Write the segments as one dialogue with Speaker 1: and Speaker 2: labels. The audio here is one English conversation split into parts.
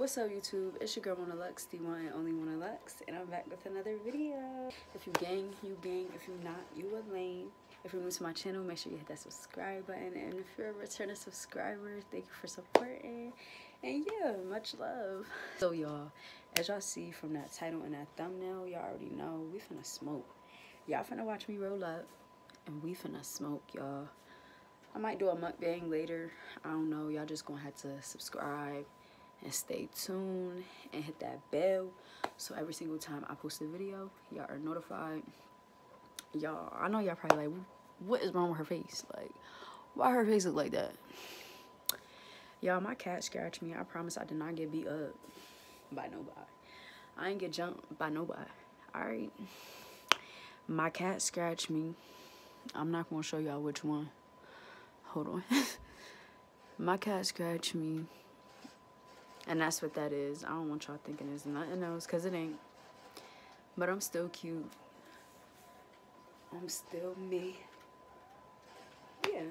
Speaker 1: What's up YouTube? It's your girl Monelux, the one and only Monelux, and I'm back with another video. If you gang, you gang. If you not, you a lame. If you're new to my channel, make sure you hit that subscribe button. And if you're a returning subscriber, thank you for supporting. And yeah, much love. So y'all, as y'all see from that title and that thumbnail, y'all already know we finna smoke. Y'all finna watch me roll up, and we finna smoke, y'all. I might do a mukbang later. I don't know. Y'all just gonna have to subscribe and stay tuned and hit that bell so every single time I post a video, y'all are notified. Y'all, I know y'all probably like, what is wrong with her face? Like, why her face look like that? Y'all, my cat scratched me. I promise I did not get beat up by nobody. I ain't get jumped by nobody. Alright? My cat scratched me. I'm not gonna show y'all which one. Hold on. my cat scratched me and that's what that is. I don't want y'all thinking it's nothing else because it ain't. But I'm still cute. I'm still me. Yeah.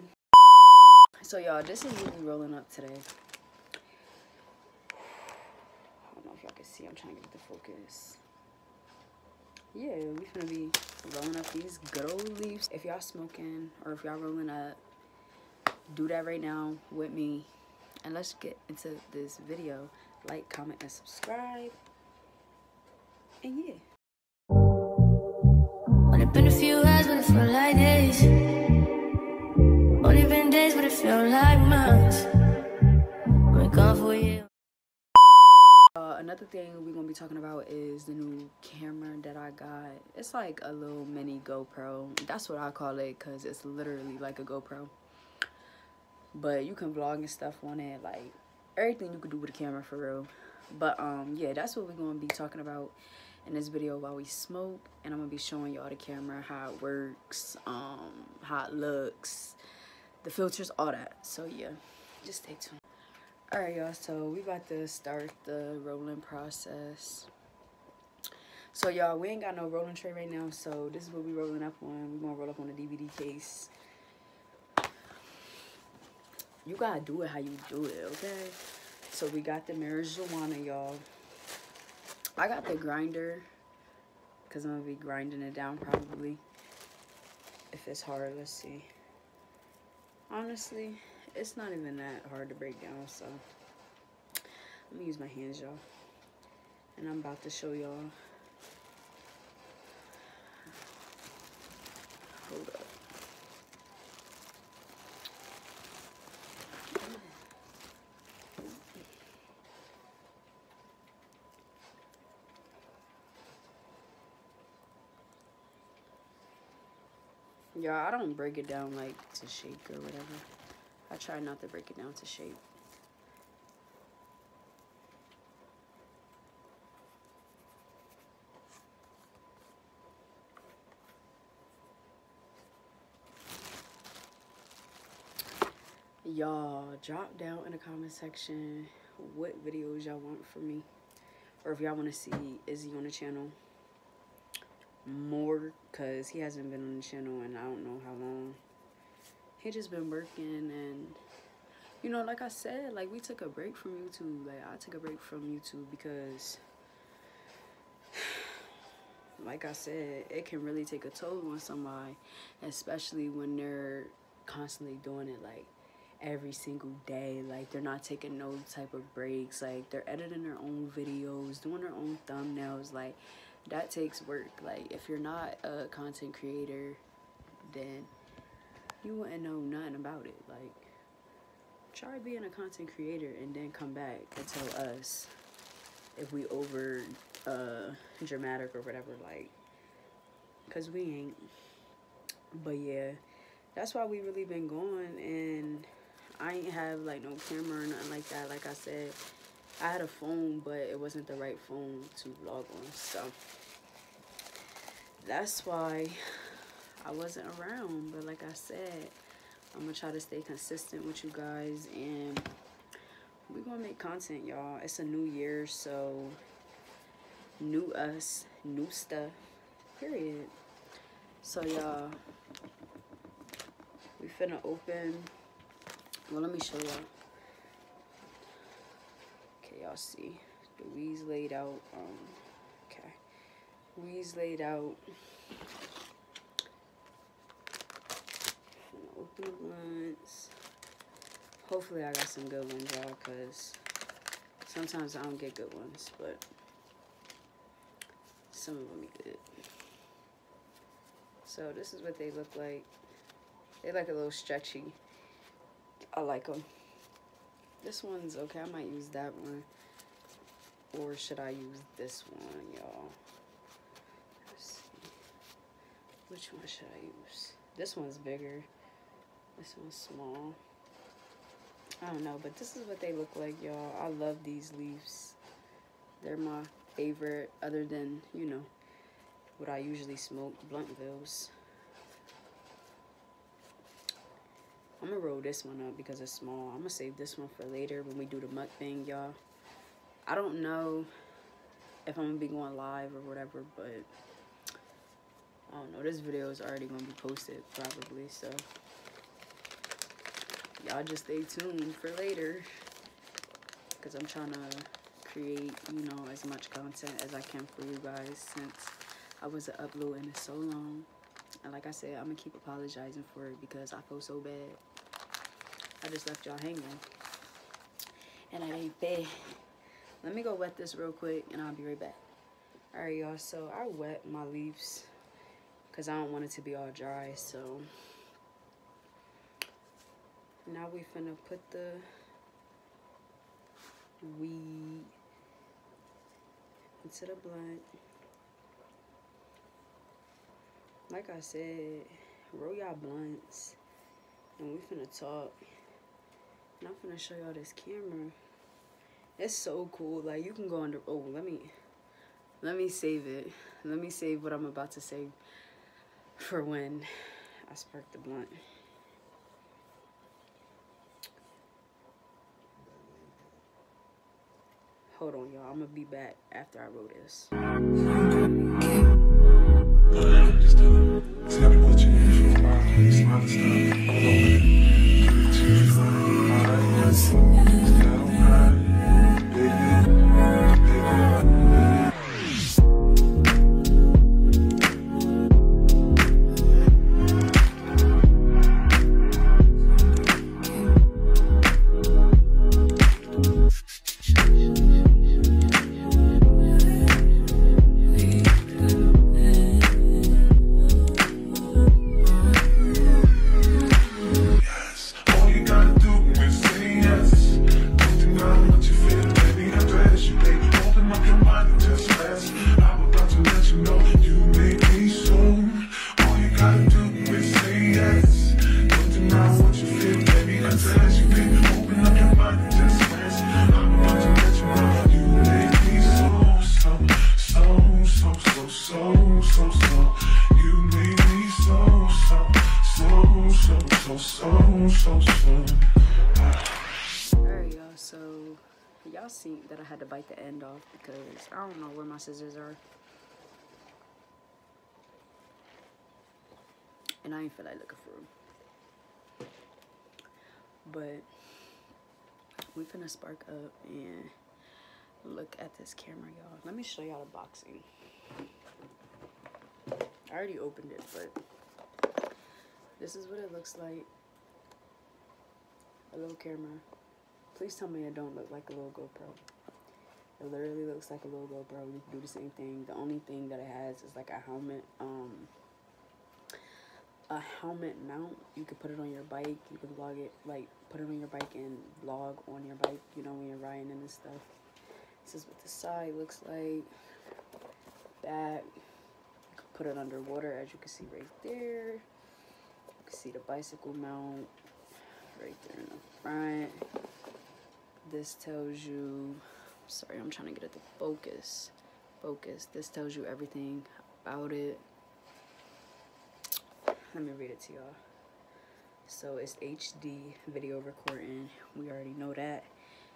Speaker 1: So y'all, this is me rolling up today. I don't know if y'all can see. I'm trying to get the focus. Yeah, we gonna be rolling up these good old leaves. If y'all smoking or if y'all rolling up, do that right now with me and let's get into this video. Like comment and subscribe. And yeah. Only been a few hours but it felt like days. Only been days but it felt like months. Been gone for you uh, another thing we're gonna be talking about is the new camera that I got. It's like a little mini GoPro. That's what I call it because it's literally like a GoPro but you can vlog and stuff on it like everything you could do with a camera for real. But um yeah that's what we're going to be talking about in this video while we smoke. And i'm gonna be showing y'all the camera how it works um how it looks the filters all that. So yeah just stay tuned. All right y'all so we about to start the rolling process. So y'all we ain't got no rolling tray right now. So this is what we rolling up on. We're gonna roll up on the dvd case you gotta do it how you do it, okay? So we got the marijuana, y'all. I got the grinder because I'm gonna be grinding it down probably. If it's hard, let's see. Honestly, it's not even that hard to break down, so I'm gonna use my hands, y'all. And I'm about to show y'all. Hold up. Y'all, I don't break it down like to shake or whatever. I try not to break it down to shape. Y'all, drop down in the comment section what videos y'all want from me. Or if y'all want to see Izzy on the channel more because he hasn't been on the channel and I don't know how long. He just been working and you know like I said like we took a break from YouTube. Like I took a break from YouTube because like I said it can really take a toll on somebody especially when they're constantly doing it like every single day. Like they're not taking no type of breaks. Like they're editing their own videos doing their own thumbnails. Like that takes work. Like if you're not a content creator, then you wouldn't know nothing about it. Like try being a content creator and then come back and tell us if we over uh dramatic or whatever like because we ain't but yeah that's why we really been going and i ain't have like no camera or nothing like that like i said I had a phone, but it wasn't the right phone to vlog on. So that's why I wasn't around. But like I said, I'm going to try to stay consistent with you guys. And we're going to make content, y'all. It's a new year, so new us, new stuff, period. So, y'all, we finna open. Well, let me show y'all y'all see. The weeds laid out. Um, okay. Weeds laid out. Open the. Hopefully I got some good ones, y'all, because sometimes I don't get good ones, but some of them be good. So this is what they look like. They like a little stretchy. I like them. This one's okay. I might use that one. Or should I use this one, y'all? Which one should I use? This one's bigger. This one's small. I don't know, but this is what they look like, y'all. I love these leaves. They're my favorite, other than, you know, what I usually smoke, Bluntvilles. I'm gonna roll this one up because it's small. I'm gonna save this one for later when we do the mukbang, y'all. I don't know if I'm gonna be going live or whatever, but I don't know. This video is already gonna be posted probably, so y'all just stay tuned for later because I'm trying to create, you know, as much content as I can for you guys since I wasn't uploading it so long. And like I said, I'm gonna keep apologizing for it because I feel so bad. I just left y'all hanging. And I ain't fair. Let me go wet this real quick and I'll be right back. Alright y'all, so I wet my leaves because I don't want it to be all dry, so now we finna put the weed into the blunt. Like I said, roll y'all blunts and we finna talk. I'm finna show y'all this camera. It's so cool. Like you can go under. Oh, let me let me save it. Let me save what I'm about to say for when I spark the blunt. Hold on, y'all. I'm gonna be back after I wrote this. Cause. Scissors are. And I ain't feel like looking for them. But we finna spark up and look at this camera, y'all. Let me show y'all the boxing. I already opened it, but this is what it looks like. A little camera. Please tell me it don't look like a little GoPro. It literally looks like a little GoPro. You can do the same thing. The only thing that it has is like a helmet, um, a helmet mount. You could put it on your bike. You can vlog it, like put it on your bike and vlog on your bike. You know when you're riding and stuff. This is what the side looks like. Back. You can put it underwater, as you can see right there. You can see the bicycle mount right there in the front. This tells you sorry, I'm trying to get it to focus. Focus. This tells you everything about it. Let me read it to y'all. So it's HD video recording. We already know that.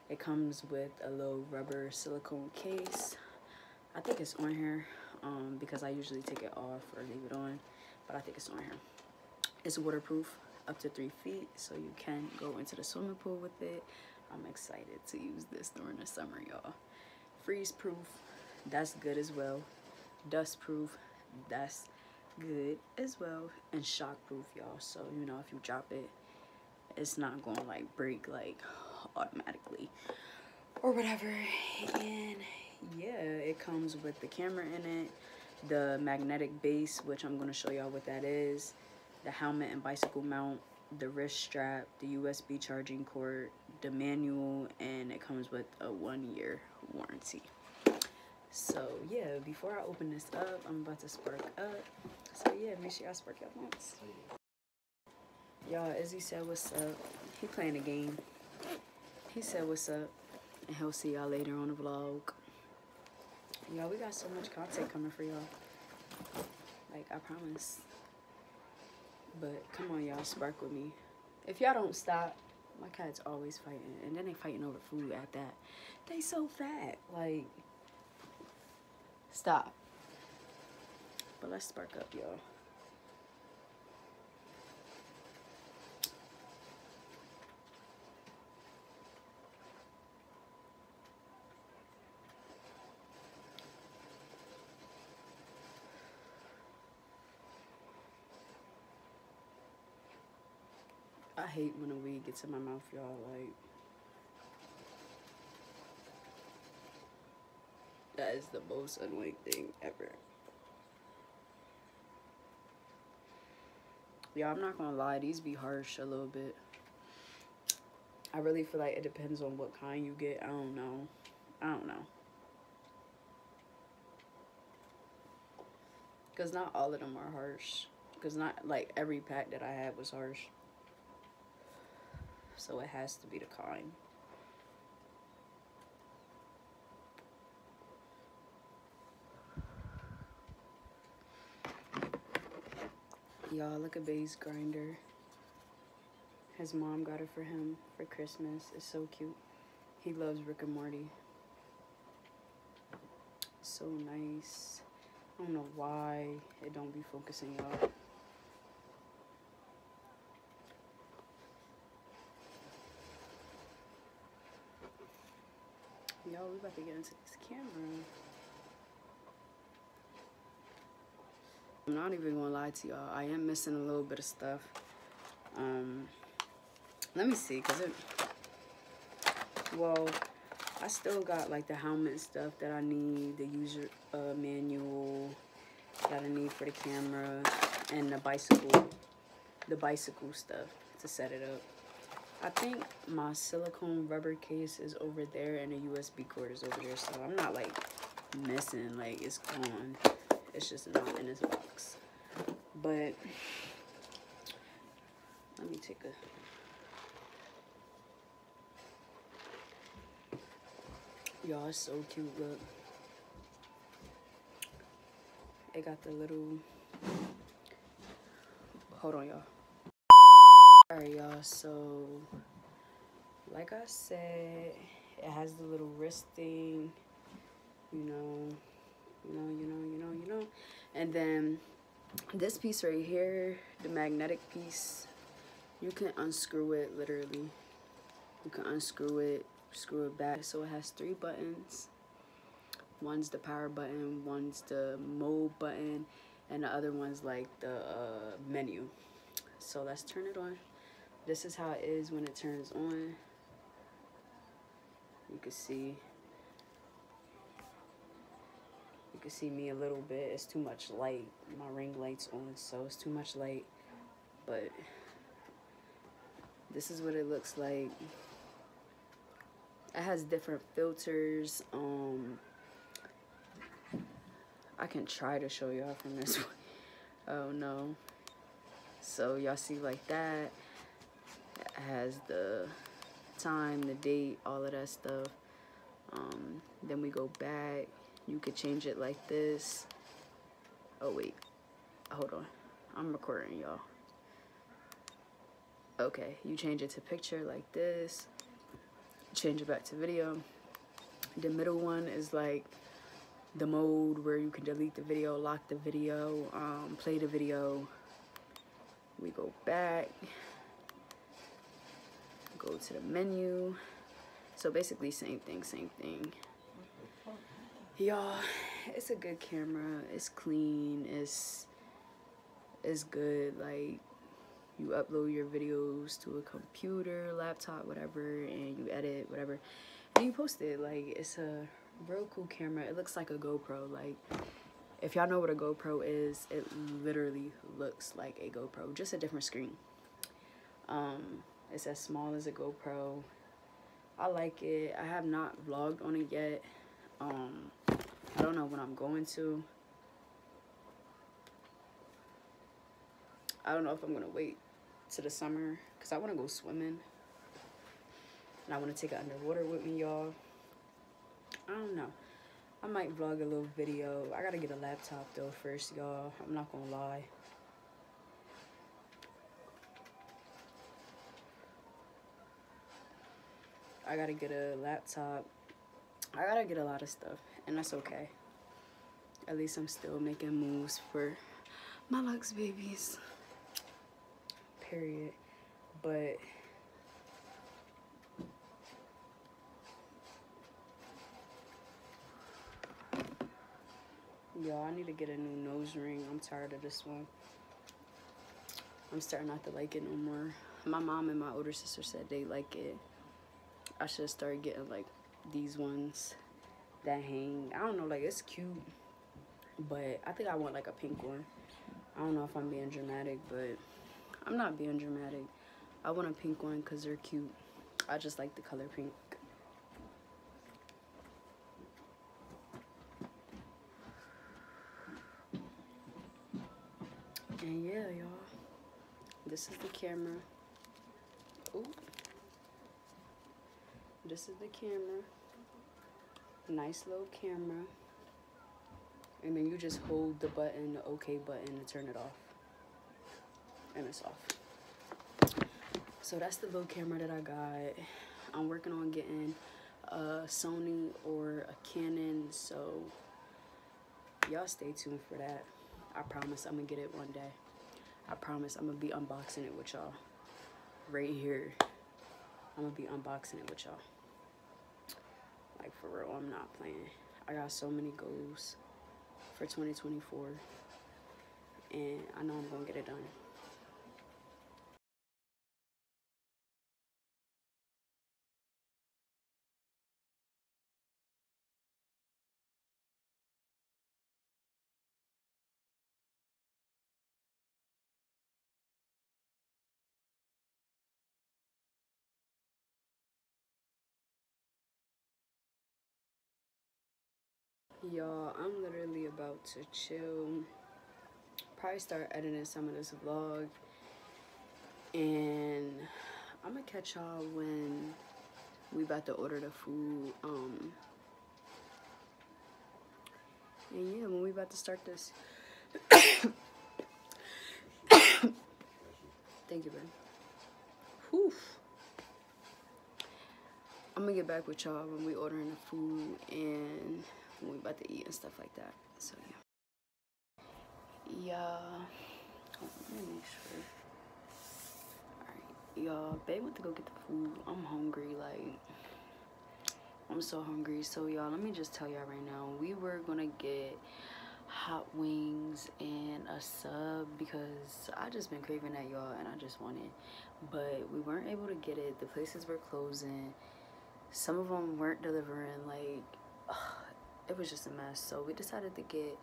Speaker 1: It comes with a little rubber silicone case. I think it's on here um, because I usually take it off or leave it on. But I think it's on here. It's waterproof up to three feet so you can go into the swimming pool with it I'm excited to use this during the summer, y'all. Freeze proof, that's good as well. Dust proof, that's good as well. And shock proof, y'all. So, you know, if you drop it, it's not gonna like break like automatically or whatever. And yeah, it comes with the camera in it, the magnetic base, which I'm gonna show y'all what that is, the helmet and bicycle mount, the wrist strap, the USB charging cord, the manual, and it comes with a one year warranty. So yeah, before I open this up, I'm about to spark up. So yeah, make sure y'all spark your phones. Y'all, Izzy said what's up. He playing a game. He said what's up. And he'll see y'all later on the vlog. Y'all, we got so much content coming for y'all. Like, I promise. But come on, y'all, spark with me. If y'all don't stop, my cat's always fighting. And then they fighting over food at that. They so fat. Like, stop. But let's spark up, y'all. I hate when a weed gets in my mouth, y'all. Like, that is the most annoying thing ever. Yeah, I'm not gonna lie, these be harsh a little bit. I really feel like it depends on what kind you get. I don't know. I don't know. Because not all of them are harsh. Because not like every pack that I had was harsh so it has to be the kind. Y'all, look at Bae's grinder. His mom got it for him for Christmas. It's so cute. He loves Rick and Morty. So nice. I don't know why it don't be focusing, y'all. Y'all, we about to get into this camera. I'm not even gonna lie to y'all. I am missing a little bit of stuff. Um, let me see, cause it. Well, I still got like the helmet stuff that I need, the user uh, manual that I need for the camera, and the bicycle, the bicycle stuff to set it up. I think my silicone rubber case is over there and the USB cord is over there. So I'm not like missing, like it's gone. It's just not in this box. But let me take a Y'all, it's so cute, look. It got the little, hold on, y'all. Alright, y'all, so like I said, it has the little wrist thing, you know, you know, you know, you know, you know. And then this piece right here, the magnetic piece, you can unscrew it literally. You can unscrew it, screw it back. So it has three buttons. One's the power button, one's the mode button, and the other one's like the uh, menu. So let's turn it on. This is how it is when it turns on. You can see you can see me a little bit. It's too much light. My ring light's on, so it's too much light. But this is what it looks like. It has different filters. Um, I can try to show y'all from this one. Oh no. So y'all see like that has the time, the date, all of that stuff. Um, then we go back. You could change it like this. Oh, wait. Hold on. I'm recording, y'all. Okay, you change it to picture like this. Change it back to video. The middle one is like the mode where you can delete the video, lock the video, um, play the video. We go back go to the menu. So basically, same thing, same thing. Y'all, it's a good camera. It's clean. It's it's good. Like you upload your videos to a computer, laptop, whatever, and you edit whatever, and you post it. Like it's a real cool camera. It looks like a GoPro. Like if y'all know what a GoPro is, it literally looks like a GoPro, just a different screen. Um, it's as small as a GoPro. I like it. I have not vlogged on it yet. Um, I don't know when I'm going to. I don't know if I'm gonna wait to the summer because I want to go swimming and I want to take it underwater with me, y'all. I don't know. I might vlog a little video. I gotta get a laptop though first, y'all. I'm not gonna lie. I gotta get a laptop. I gotta get a lot of stuff, and that's okay. At least I'm still making moves for my Lux babies. Period. But Yo, I need to get a new nose ring. I'm tired of this one. I'm starting not to like it no more. My mom and my older sister said they like it. I should start getting like these ones that hang. I don't know, like it's cute. But I think I want like a pink one. I don't know if I'm being dramatic, but I'm not being dramatic. I want a pink one because they're cute. I just like the color pink. And yeah, y'all. This is the camera. Ooh. This is the camera. Nice little camera. And then you just hold the button, the OK button to turn it off. And it's off. So that's the little camera that I got. I'm working on getting a Sony or a Canon. So y'all stay tuned for that. I promise I'm gonna get it one day. I promise I'm gonna be unboxing it with y'all. Right here. I'm gonna be unboxing it with y'all. Like for real, I'm not playing. I got so many goals for 2024. And I know I'm gonna get it done. Y'all, I'm literally about to chill. Probably start editing some of this vlog. And I'm gonna catch y'all when we about to order the food. Um, and yeah, when we about to start this. Thank you, Ben. Whew. I'm gonna get back with y'all when we ordering the food and we about to eat and stuff like that. So yeah. Yeah. Oh, let me make sure. Alright, y'all. Babe went to go get the food. I'm hungry, like I'm so hungry. So y'all, let me just tell y'all right now. We were gonna get hot wings and a sub because I just been craving that y'all and I just want it. But we weren't able to get it. The places were closing. Some of them weren't delivering. Like, ugh, it was just a mess. So we decided to get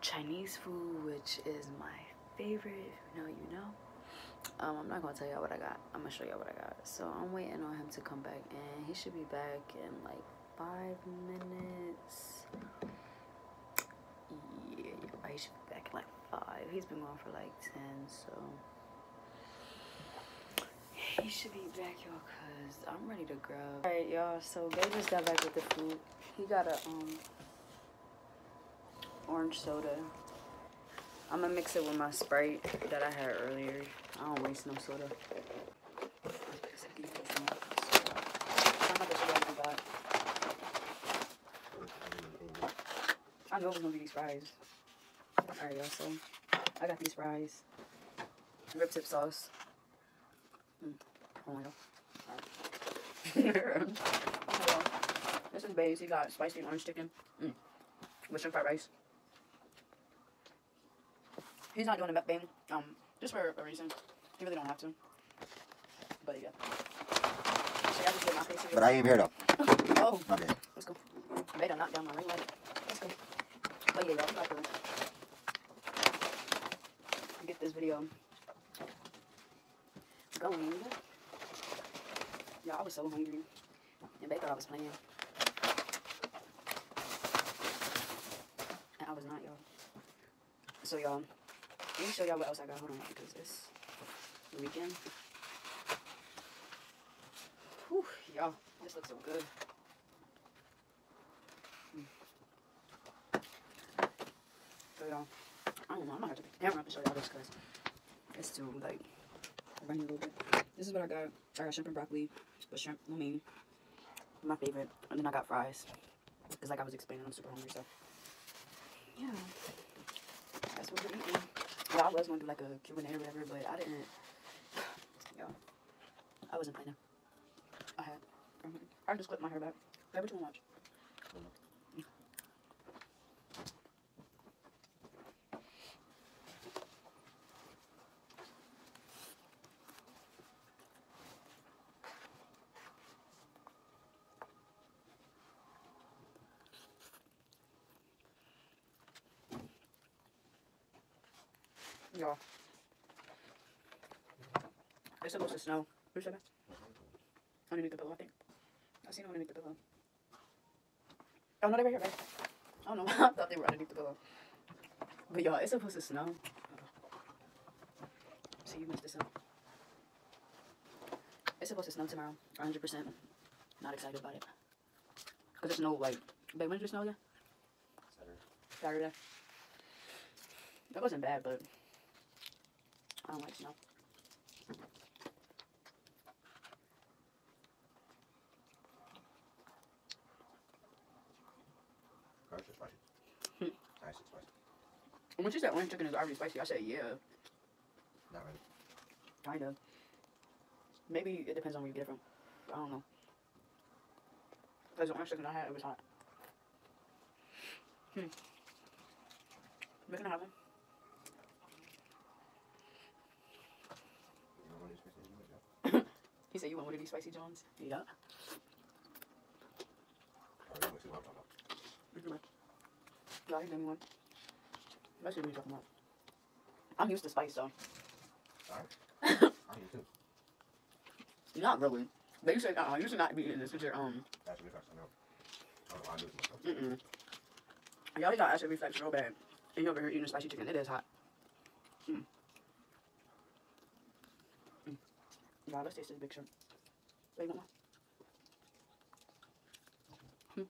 Speaker 1: Chinese food, which is my favorite. If you know, you know. Um, I'm not gonna tell y'all what I got. I'm gonna show y'all what I got. So I'm waiting on him to come back, and he should be back in like five minutes. Yeah, he should be back in like five. He's been gone for like ten, so he should be back, y'all, cause I'm ready to grub. All right, y'all. So Babe just got back with the food. He got a um orange soda. I'm gonna mix it with my Sprite that I had earlier. I don't waste no soda. I know it's gonna be these fries. Alright, y'all, so I got these fries. Rib tip sauce. Mm. Oh my god. Alright. is Bays. He got spicy orange chicken mm. with some fried rice. He's not doing a mukbang, um, just for a reason. He really don't have to. But yeah. So yeah, just get my face
Speaker 2: But I am here though.
Speaker 1: Oh,
Speaker 2: My bad.
Speaker 1: let's go. I better knock down my ring light. Let's go. But yeah, y'all, I'm about to get this video going. Yeah, I was so hungry. And they thought I was playing. And I was not, y'all. So, y'all, let me show y'all what else I got. Hold on, because it's the weekend. Whew, y'all, this looks so good. Hmm. So, y'all, I don't know. I'm gonna have to pick the camera up and show y'all this because it's too, like, a little bit. This is what I got. I got shrimp and broccoli but shrimp, lo mein. my favorite. And then I got fries. Because, like I was explaining, I'm super hungry, so. Yeah. That's what we're eating. Well, I was going to do, like, a Q&A or whatever, but I didn't. Yeah. I wasn't planning. I had. I just clipped my hair back. Whatever you want to watch. Y'all. It's supposed to snow. Who? Underneath the pillow, I think. I seen them underneath the pillow. Oh no, they were here, right? I don't know. I thought they were underneath the pillow. But y'all, it's supposed to snow. See, you missed this out. It's supposed to snow tomorrow. 100%. Not excited about it. Because it no, like, babe, when did it snow again? Saturday. It wasn't bad, but I don't like snow.
Speaker 2: Gosh, it's spicy.
Speaker 1: Hmm.
Speaker 2: Nice and spicy.
Speaker 1: And when she said orange chicken is already spicy, I said, yeah,
Speaker 2: Not really.
Speaker 1: kind of. Maybe it depends on where you get it from. I don't know. Because the orange chicken I had, it was hot. Hmm. We're gonna have one.
Speaker 2: You know what it's spicy? You
Speaker 1: He said, you want one of these spicy Johns? Yeah.
Speaker 2: yeah. You wanna see what I'm talking?
Speaker 1: Yeah, he gave me one. What you're talking about. I'm used to spice, though.
Speaker 2: Alright. I do too.
Speaker 1: Not really. They used to, uh, used to not be in this. It's your, um,
Speaker 2: That's really fast. I know. I don't know why I do it myself.
Speaker 1: mm-mm. Y'all got acid reflex real bad. And you over here eating spicy chicken. It is hot. Mm. Mm. Y'all, let's taste this big shrimp. Wait, one more.
Speaker 2: Um,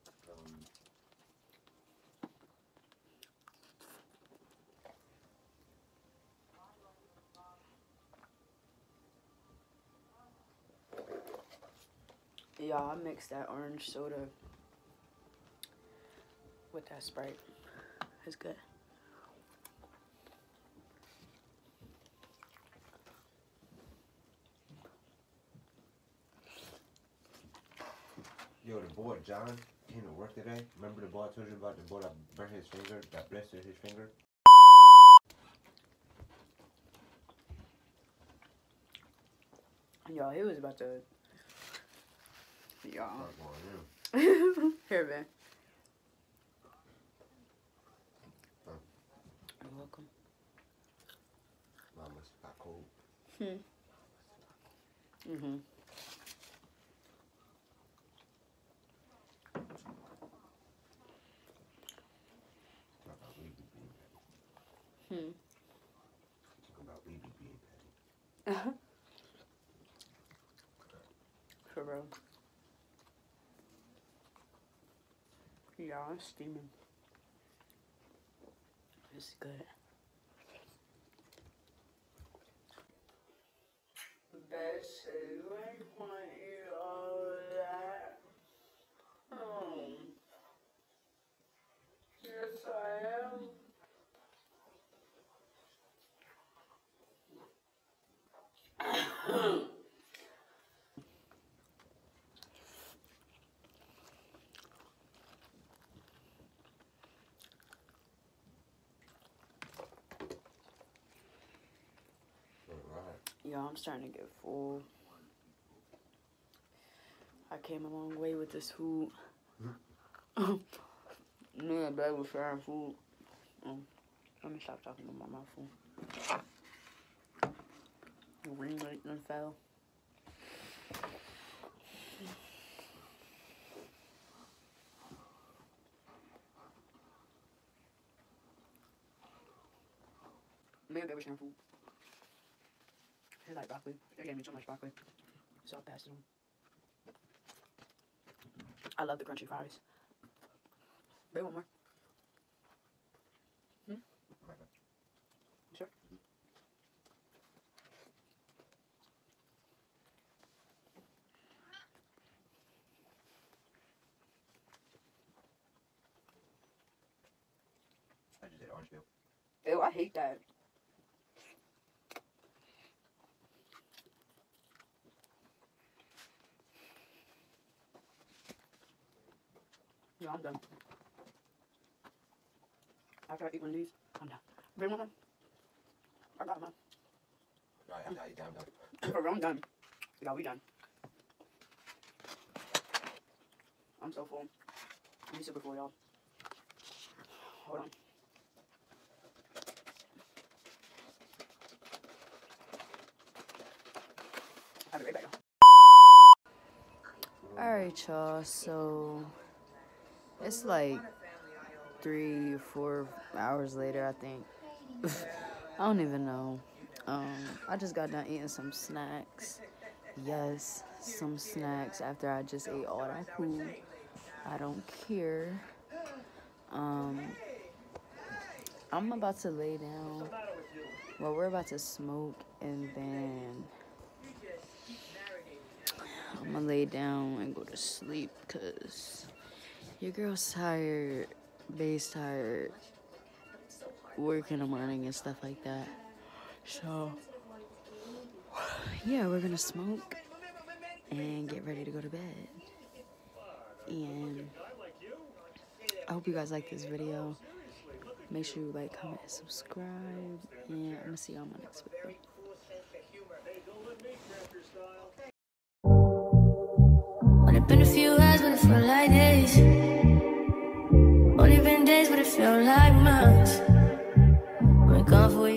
Speaker 1: Yeah, I mixed that orange soda with that Sprite. It's good.
Speaker 2: Yo, the boy John came to work today. Remember the boy I told you about the boy that burnt his finger, that blistered his finger?
Speaker 1: Y'all, he was about to. Y'all.
Speaker 2: Start going in.
Speaker 1: Here, man.
Speaker 2: Huh.
Speaker 1: You're welcome.
Speaker 2: Mama's got cold.
Speaker 1: Mm-hmm.
Speaker 2: Talk about we be being petty.
Speaker 1: Hmm.
Speaker 2: Talk about we being petty.
Speaker 1: For real. Yeah, it's steaming. It's good. Bessie, you ain't want to eat all of that. Oh. Yes, I am. I'm starting to get full. I came a long way with this food. Me and Dad was sharing food. Mm. Let me stop talking about my food. The ring light done fell. Me and Dad was sharing food. He like broccoli. They gave me so much broccoli. So I passed it on. I love the crunchy fries. They want more. Hmm? Sure.
Speaker 2: I just ate orange peel.
Speaker 1: Ew, I hate that. Yeah, I'm done. After I eat one of these, I'm done. Bring one. I got one.
Speaker 2: Alright, I'm done. I'm done.
Speaker 1: For real, I'm done. Yeah, we done. I'm so full. Let me super full, y'all. Hold on. I'll be right back. Alright, y'all. So it's like three or four hours later, I think. I don't even know. Um, I just got done eating some snacks. Yes, some snacks after I just ate all that food. I don't care. Um, I'm about to lay down. Well, we're about to smoke and then I'm gonna lay down and go to sleep because your girl's tired, bae's tired, work in the morning and stuff like that. So, yeah, we're gonna smoke and get ready to go to bed. And I hope you guys like this video. Make sure you like, comment, and subscribe. And I'm gonna see y'all on my next video.
Speaker 3: Been a few hours, like only been days, but it felt like months. We're gone for